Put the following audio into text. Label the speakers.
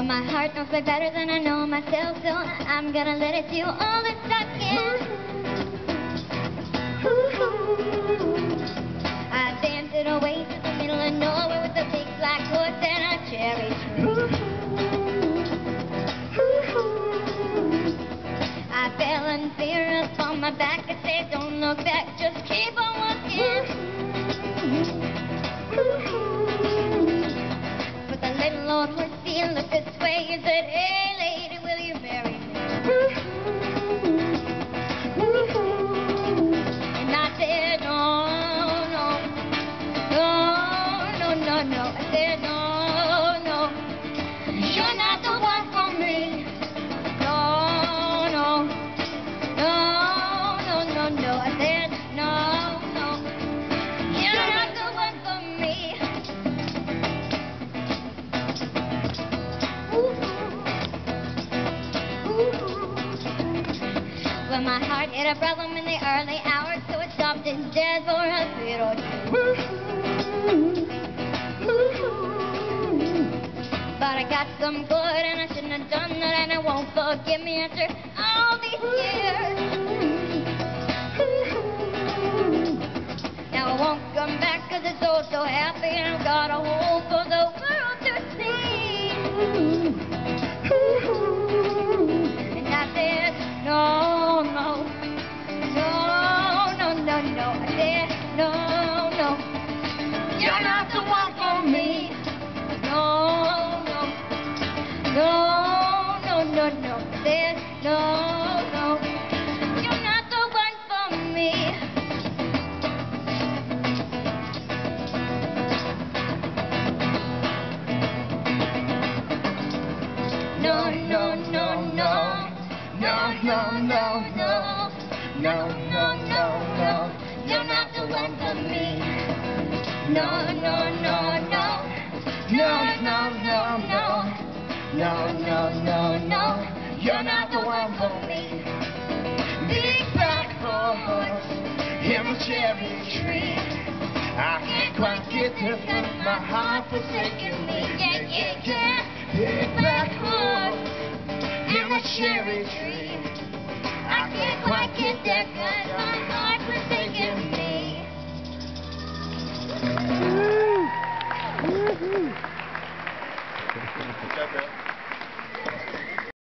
Speaker 1: Well, my heart knows way better than I know myself, so I'm gonna let it do all the sucking. I danced it away to the middle of nowhere with a big black horse and a cherry tree. I fell and fear upon my back. I said, don't look back, just keep on this and said, hey lady, will you marry me? And I said, no, no, no, no, no, no. I said, no, Heart hit a problem in the early hours, so it stopped instead for a sweet or. But I got some good, and I shouldn't have done that, and it won't forgive me after all these years. Now I won't come back, cause it's all so happy, and I've got a hole no, no, you're not the one for me. No, no, no, no, no, no. Said, no, no, you're not the one for me. No, no, no, no.
Speaker 2: No, no, no, no. No, no, no,
Speaker 1: No, no, no, no.
Speaker 2: No, no, no, no. No, no, no, no. You're not the one for me. Big black horse in the cherry tree. I can't quite get this, my heart forsaking me.
Speaker 1: Yeah, yeah, yeah.
Speaker 2: Big black horse in the cherry tree.
Speaker 1: I can't quite get there 'cause my